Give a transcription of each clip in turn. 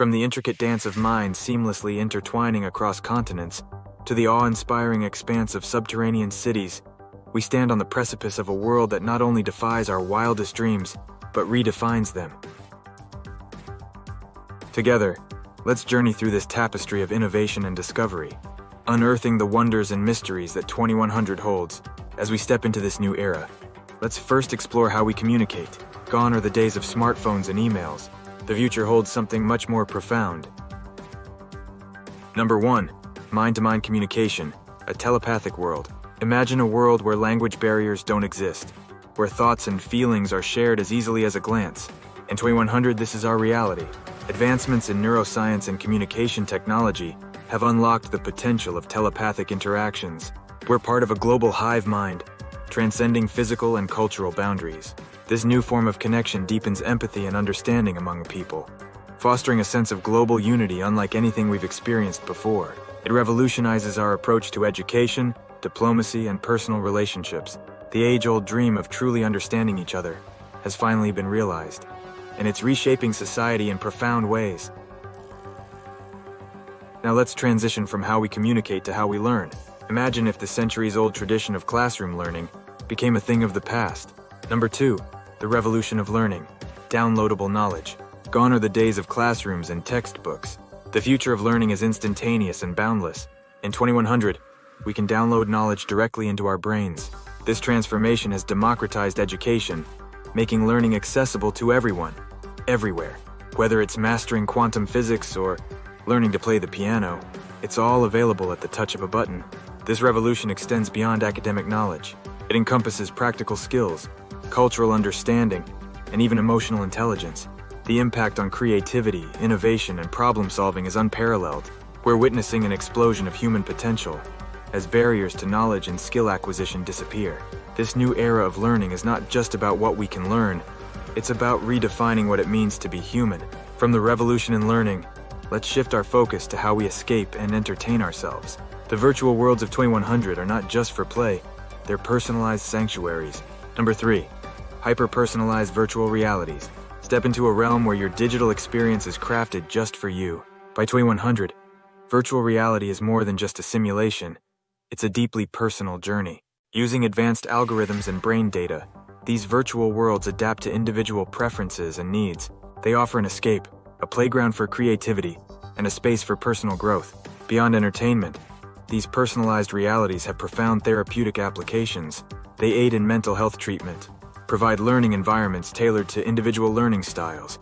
From the intricate dance of minds seamlessly intertwining across continents, to the awe-inspiring expanse of subterranean cities, we stand on the precipice of a world that not only defies our wildest dreams, but redefines them. Together, let's journey through this tapestry of innovation and discovery, unearthing the wonders and mysteries that 2100 holds as we step into this new era. Let's first explore how we communicate. Gone are the days of smartphones and emails. The future holds something much more profound. Number 1. Mind-to-mind communication, a telepathic world. Imagine a world where language barriers don't exist, where thoughts and feelings are shared as easily as a glance. In 2100, this is our reality. Advancements in neuroscience and communication technology have unlocked the potential of telepathic interactions. We're part of a global hive mind, transcending physical and cultural boundaries. This new form of connection deepens empathy and understanding among people, fostering a sense of global unity unlike anything we've experienced before. It revolutionizes our approach to education, diplomacy, and personal relationships, the age-old dream of truly understanding each other has finally been realized, and it's reshaping society in profound ways. Now let's transition from how we communicate to how we learn. Imagine if the centuries-old tradition of classroom learning became a thing of the past. Number two, the revolution of learning. Downloadable knowledge. Gone are the days of classrooms and textbooks. The future of learning is instantaneous and boundless. In 2100, we can download knowledge directly into our brains. This transformation has democratized education, making learning accessible to everyone, everywhere. Whether it's mastering quantum physics or learning to play the piano, it's all available at the touch of a button. This revolution extends beyond academic knowledge. It encompasses practical skills, cultural understanding, and even emotional intelligence. The impact on creativity, innovation, and problem solving is unparalleled. We're witnessing an explosion of human potential, as barriers to knowledge and skill acquisition disappear. This new era of learning is not just about what we can learn, it's about redefining what it means to be human. From the revolution in learning, let's shift our focus to how we escape and entertain ourselves. The virtual worlds of 2100 are not just for play, they're personalized sanctuaries. Number 3. Hyper-personalized virtual realities. Step into a realm where your digital experience is crafted just for you. By 2100, virtual reality is more than just a simulation. It's a deeply personal journey. Using advanced algorithms and brain data, these virtual worlds adapt to individual preferences and needs. They offer an escape, a playground for creativity, and a space for personal growth. Beyond entertainment, these personalized realities have profound therapeutic applications. They aid in mental health treatment, provide learning environments tailored to individual learning styles,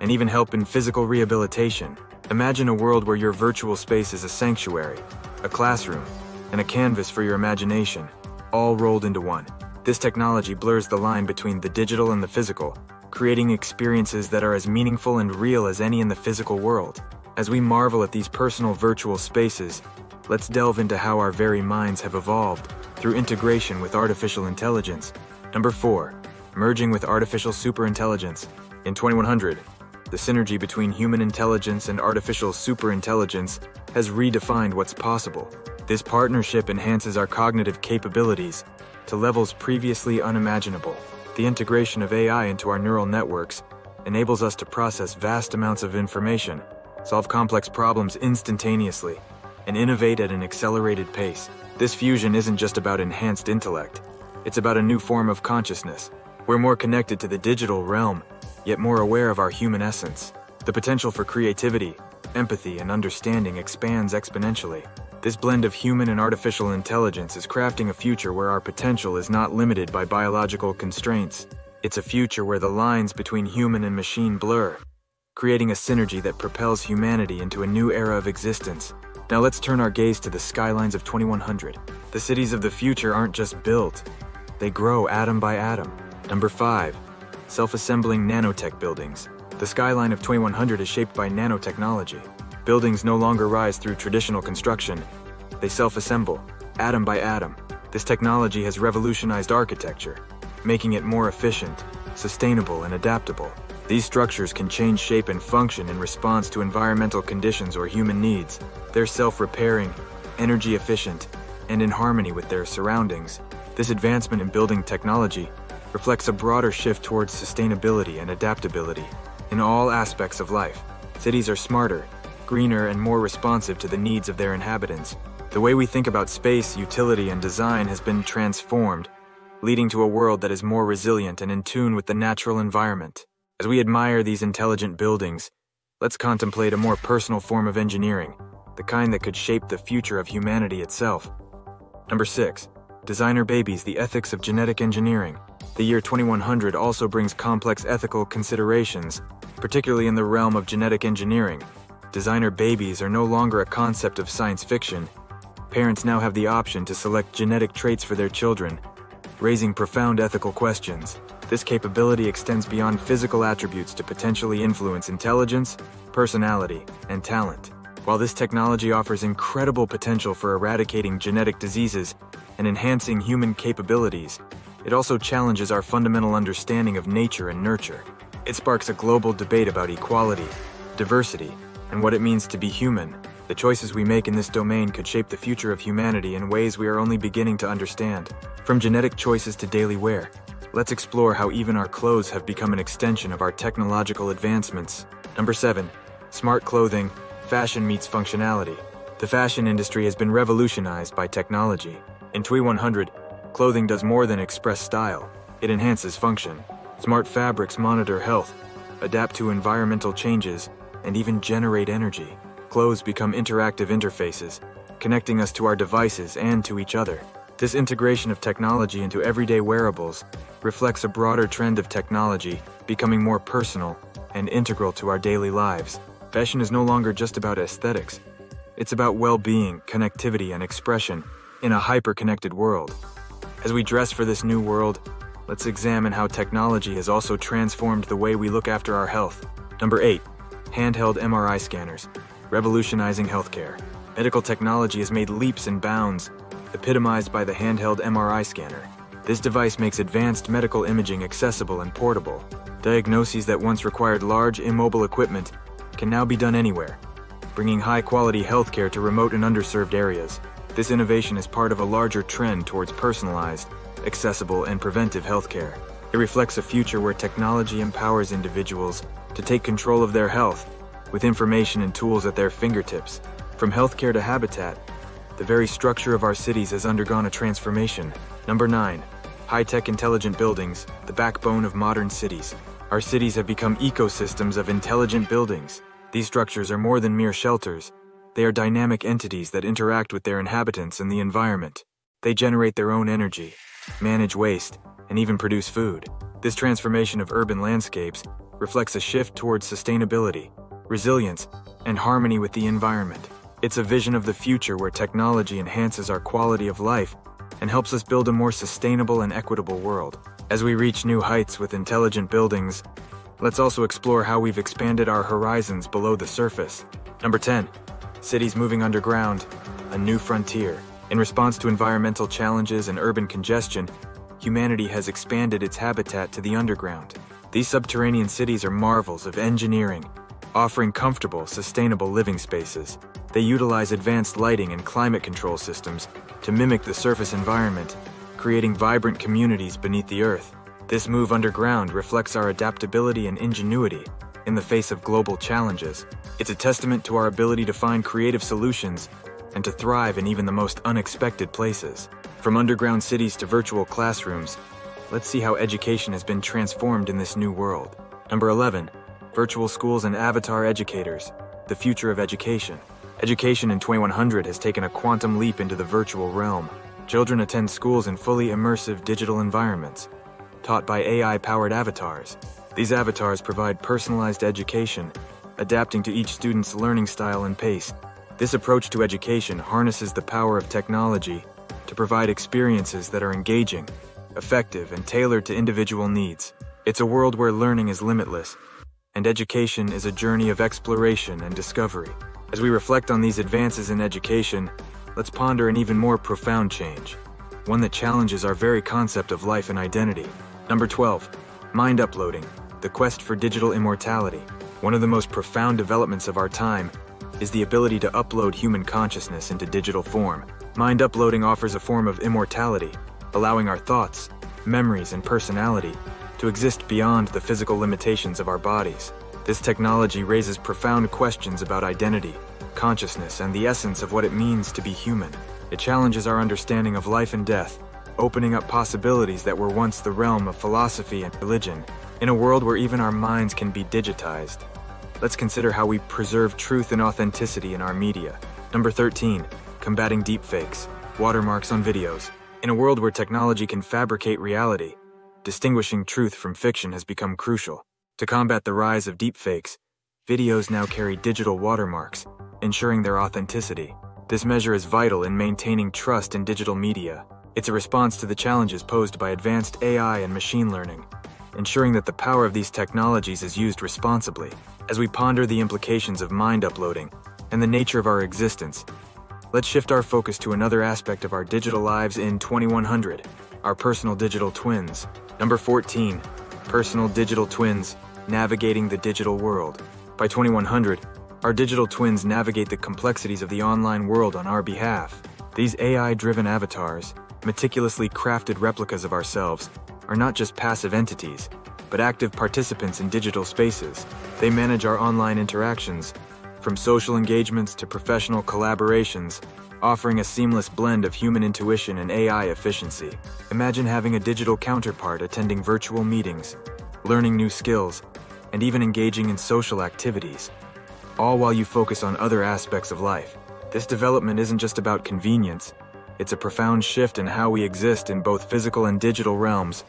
and even help in physical rehabilitation. Imagine a world where your virtual space is a sanctuary, a classroom, and a canvas for your imagination, all rolled into one. This technology blurs the line between the digital and the physical, creating experiences that are as meaningful and real as any in the physical world. As we marvel at these personal virtual spaces, let's delve into how our very minds have evolved through integration with artificial intelligence. Number 4. Merging with artificial superintelligence. In 2100, the synergy between human intelligence and artificial superintelligence has redefined what's possible. This partnership enhances our cognitive capabilities to levels previously unimaginable. The integration of AI into our neural networks enables us to process vast amounts of information, solve complex problems instantaneously, and innovate at an accelerated pace. This fusion isn't just about enhanced intellect, it's about a new form of consciousness. We're more connected to the digital realm, yet more aware of our human essence. The potential for creativity, empathy, and understanding expands exponentially. This blend of human and artificial intelligence is crafting a future where our potential is not limited by biological constraints. It's a future where the lines between human and machine blur, creating a synergy that propels humanity into a new era of existence. Now let's turn our gaze to the skylines of 2100. The cities of the future aren't just built, they grow atom by atom. Number 5. Self-assembling nanotech buildings. The skyline of 2100 is shaped by nanotechnology. Buildings no longer rise through traditional construction. They self-assemble, atom by atom. This technology has revolutionized architecture, making it more efficient, sustainable, and adaptable. These structures can change shape and function in response to environmental conditions or human needs. They're self-repairing, energy efficient, and in harmony with their surroundings. This advancement in building technology reflects a broader shift towards sustainability and adaptability in all aspects of life. Cities are smarter, greener, and more responsive to the needs of their inhabitants. The way we think about space, utility, and design has been transformed, leading to a world that is more resilient and in tune with the natural environment. As we admire these intelligent buildings, let's contemplate a more personal form of engineering, the kind that could shape the future of humanity itself. Number 6. Designer Babies The Ethics of Genetic Engineering. The year 2100 also brings complex ethical considerations, particularly in the realm of genetic engineering. Designer babies are no longer a concept of science fiction. Parents now have the option to select genetic traits for their children, raising profound ethical questions. This capability extends beyond physical attributes to potentially influence intelligence, personality, and talent. While this technology offers incredible potential for eradicating genetic diseases and enhancing human capabilities, it also challenges our fundamental understanding of nature and nurture. It sparks a global debate about equality, diversity, and what it means to be human. The choices we make in this domain could shape the future of humanity in ways we are only beginning to understand. From genetic choices to daily wear, let's explore how even our clothes have become an extension of our technological advancements. Number 7. Smart clothing, fashion meets functionality. The fashion industry has been revolutionized by technology. In TWI 100, Clothing does more than express style, it enhances function. Smart fabrics monitor health, adapt to environmental changes, and even generate energy. Clothes become interactive interfaces, connecting us to our devices and to each other. This integration of technology into everyday wearables reflects a broader trend of technology becoming more personal and integral to our daily lives. Fashion is no longer just about aesthetics. It's about well-being, connectivity, and expression in a hyper-connected world. As we dress for this new world, let's examine how technology has also transformed the way we look after our health. Number 8. Handheld MRI scanners, revolutionizing healthcare. Medical technology has made leaps and bounds, epitomized by the handheld MRI scanner. This device makes advanced medical imaging accessible and portable. Diagnoses that once required large, immobile equipment can now be done anywhere, bringing high-quality healthcare to remote and underserved areas. This innovation is part of a larger trend towards personalized, accessible, and preventive healthcare. It reflects a future where technology empowers individuals to take control of their health with information and tools at their fingertips. From healthcare to habitat, the very structure of our cities has undergone a transformation. Number 9. High-tech intelligent buildings, the backbone of modern cities. Our cities have become ecosystems of intelligent buildings. These structures are more than mere shelters. They are dynamic entities that interact with their inhabitants and the environment. They generate their own energy, manage waste, and even produce food. This transformation of urban landscapes reflects a shift towards sustainability, resilience, and harmony with the environment. It's a vision of the future where technology enhances our quality of life and helps us build a more sustainable and equitable world. As we reach new heights with intelligent buildings, let's also explore how we've expanded our horizons below the surface. Number 10. Cities moving underground, a new frontier. In response to environmental challenges and urban congestion, humanity has expanded its habitat to the underground. These subterranean cities are marvels of engineering, offering comfortable, sustainable living spaces. They utilize advanced lighting and climate control systems to mimic the surface environment, creating vibrant communities beneath the earth. This move underground reflects our adaptability and ingenuity in the face of global challenges. It's a testament to our ability to find creative solutions and to thrive in even the most unexpected places. From underground cities to virtual classrooms, let's see how education has been transformed in this new world. Number 11. Virtual schools and avatar educators, the future of education. Education in 2100 has taken a quantum leap into the virtual realm. Children attend schools in fully immersive digital environments, taught by AI-powered avatars. These avatars provide personalized education adapting to each student's learning style and pace. This approach to education harnesses the power of technology to provide experiences that are engaging, effective, and tailored to individual needs. It's a world where learning is limitless, and education is a journey of exploration and discovery. As we reflect on these advances in education, let's ponder an even more profound change, one that challenges our very concept of life and identity. Number 12. Mind uploading, the quest for digital immortality. One of the most profound developments of our time is the ability to upload human consciousness into digital form. Mind uploading offers a form of immortality, allowing our thoughts, memories, and personality to exist beyond the physical limitations of our bodies. This technology raises profound questions about identity, consciousness, and the essence of what it means to be human. It challenges our understanding of life and death, opening up possibilities that were once the realm of philosophy and religion. In a world where even our minds can be digitized, let's consider how we preserve truth and authenticity in our media. Number 13, combating deepfakes, watermarks on videos. In a world where technology can fabricate reality, distinguishing truth from fiction has become crucial. To combat the rise of deepfakes, videos now carry digital watermarks, ensuring their authenticity. This measure is vital in maintaining trust in digital media. It's a response to the challenges posed by advanced AI and machine learning, ensuring that the power of these technologies is used responsibly. As we ponder the implications of mind uploading and the nature of our existence, let's shift our focus to another aspect of our digital lives in 2100, our personal digital twins. Number 14, personal digital twins, navigating the digital world. By 2100, our digital twins navigate the complexities of the online world on our behalf. These AI-driven avatars, meticulously crafted replicas of ourselves, are not just passive entities, but active participants in digital spaces. They manage our online interactions, from social engagements to professional collaborations, offering a seamless blend of human intuition and AI efficiency. Imagine having a digital counterpart attending virtual meetings, learning new skills, and even engaging in social activities, all while you focus on other aspects of life. This development isn't just about convenience, it's a profound shift in how we exist in both physical and digital realms,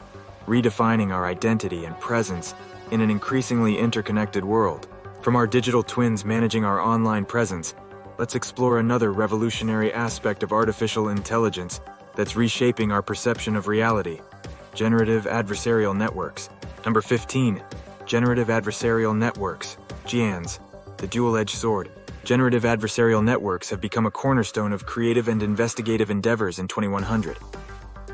redefining our identity and presence in an increasingly interconnected world. From our digital twins managing our online presence, let's explore another revolutionary aspect of artificial intelligence that's reshaping our perception of reality generative adversarial networks. Number 15, generative adversarial networks, GANs, the dual edged sword. Generative adversarial networks have become a cornerstone of creative and investigative endeavors in 2100.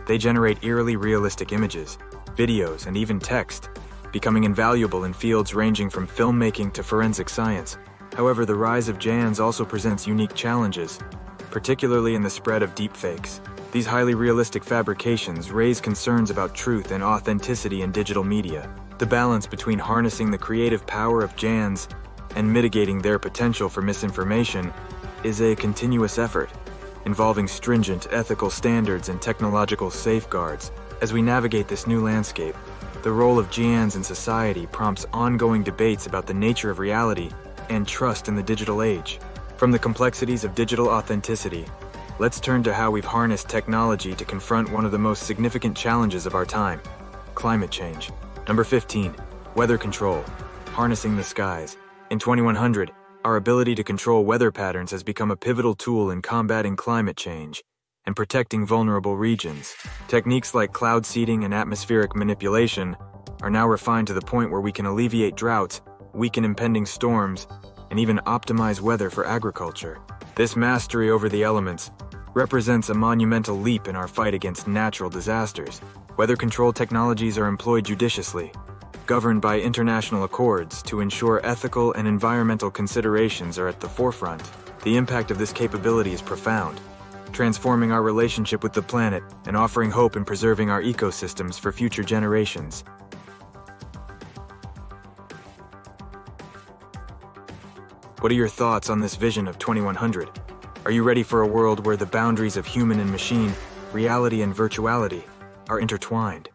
They generate eerily realistic images, videos, and even text becoming invaluable in fields ranging from filmmaking to forensic science. However, the rise of GANs also presents unique challenges, particularly in the spread of deepfakes. These highly realistic fabrications raise concerns about truth and authenticity in digital media. The balance between harnessing the creative power of GANs and mitigating their potential for misinformation is a continuous effort, involving stringent ethical standards and technological safeguards. As we navigate this new landscape, the role of GANs in society prompts ongoing debates about the nature of reality and trust in the digital age. From the complexities of digital authenticity, let's turn to how we've harnessed technology to confront one of the most significant challenges of our time climate change. Number 15, weather control, harnessing the skies. In 2100, our ability to control weather patterns has become a pivotal tool in combating climate change and protecting vulnerable regions. Techniques like cloud seeding and atmospheric manipulation are now refined to the point where we can alleviate droughts, weaken impending storms, and even optimize weather for agriculture. This mastery over the elements represents a monumental leap in our fight against natural disasters. Weather control technologies are employed judiciously, governed by international accords to ensure ethical and environmental considerations are at the forefront. The impact of this capability is profound, transforming our relationship with the planet and offering hope in preserving our ecosystems for future generations. What are your thoughts on this vision of 2100? Are you ready for a world where the boundaries of human and machine, reality and virtuality, are intertwined?